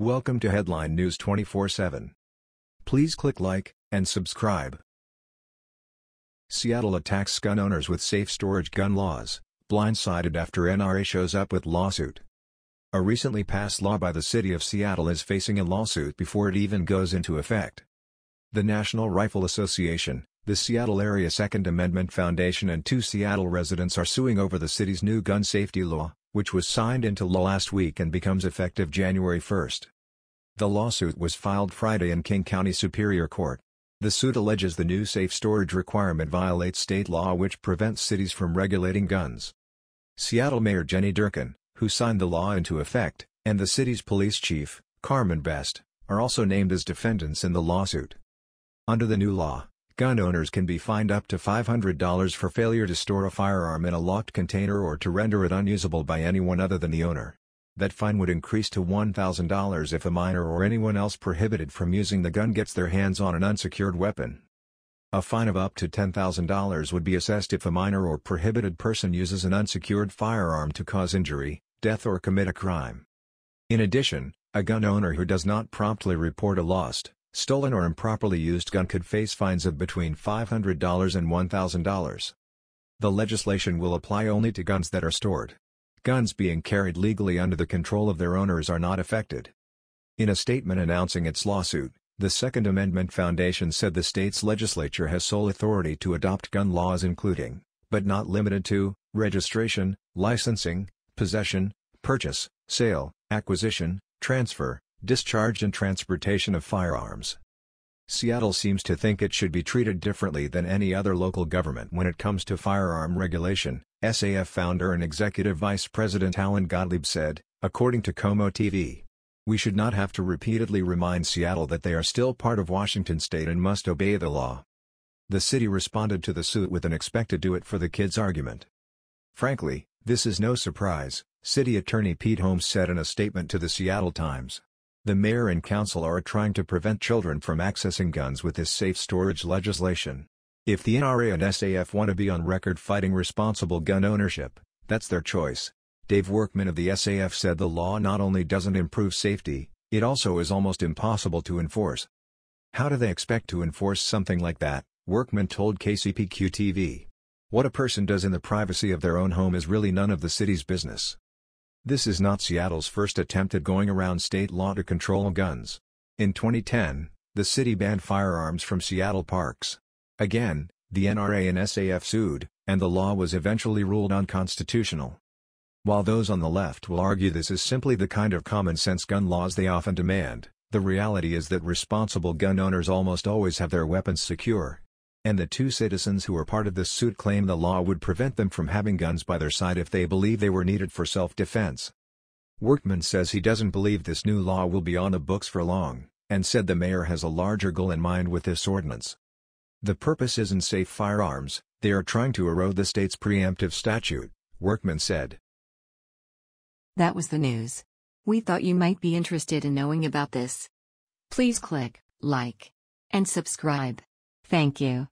Welcome to Headline News 24/7. Please click like and subscribe. Seattle attacks gun owners with safe storage gun laws, blindsided after NRA shows up with lawsuit. A recently passed law by the city of Seattle is facing a lawsuit before it even goes into effect. The National Rifle Association, the Seattle Area Second Amendment Foundation and two Seattle residents are suing over the city's new gun safety law, which was signed into law last week and becomes effective January 1. The lawsuit was filed Friday in King County Superior Court. The suit alleges the new safe storage requirement violates state law which prevents cities from regulating guns. Seattle Mayor Jenny Durkan, who signed the law into effect, and the city's police chief, Carmen Best, are also named as defendants in the lawsuit. Under the new law, Gun owners can be fined up to $500 for failure to store a firearm in a locked container or to render it unusable by anyone other than the owner. That fine would increase to $1,000 if a minor or anyone else prohibited from using the gun gets their hands on an unsecured weapon. A fine of up to $10,000 would be assessed if a minor or prohibited person uses an unsecured firearm to cause injury, death or commit a crime. In addition, a gun owner who does not promptly report a lost, Stolen or improperly used gun could face fines of between $500 and $1,000. The legislation will apply only to guns that are stored. Guns being carried legally under the control of their owners are not affected. In a statement announcing its lawsuit, the Second Amendment Foundation said the state's legislature has sole authority to adopt gun laws including, but not limited to, registration, licensing, possession, purchase, sale, acquisition, transfer, discharge and transportation of firearms. Seattle seems to think it should be treated differently than any other local government when it comes to firearm regulation, SAF founder and executive vice president Alan Gottlieb said, according to KOMO TV. We should not have to repeatedly remind Seattle that they are still part of Washington state and must obey the law. The city responded to the suit with an expect to do it for the kids argument. Frankly, this is no surprise, City Attorney Pete Holmes said in a statement to the Seattle Times. The mayor and council are trying to prevent children from accessing guns with this safe storage legislation. If the NRA and SAF want to be on record fighting responsible gun ownership, that's their choice. Dave Workman of the SAF said the law not only doesn't improve safety, it also is almost impossible to enforce. How do they expect to enforce something like that? Workman told KCPQ-TV. What a person does in the privacy of their own home is really none of the city's business. This is not Seattle's first attempt at going around state law to control guns. In 2010, the city banned firearms from Seattle parks. Again, the NRA and SAF sued, and the law was eventually ruled unconstitutional. While those on the left will argue this is simply the kind of common-sense gun laws they often demand, the reality is that responsible gun owners almost always have their weapons secure. And the two citizens who are part of this suit claim the law would prevent them from having guns by their side if they believe they were needed for self-defense. Workman says he doesn't believe this new law will be on the books for long, and said the mayor has a larger goal in mind with this ordinance. The purpose isn't safe firearms, they are trying to erode the state's preemptive statute, Workman said. That was the news. We thought you might be interested in knowing about this. Please click like and subscribe. Thank you.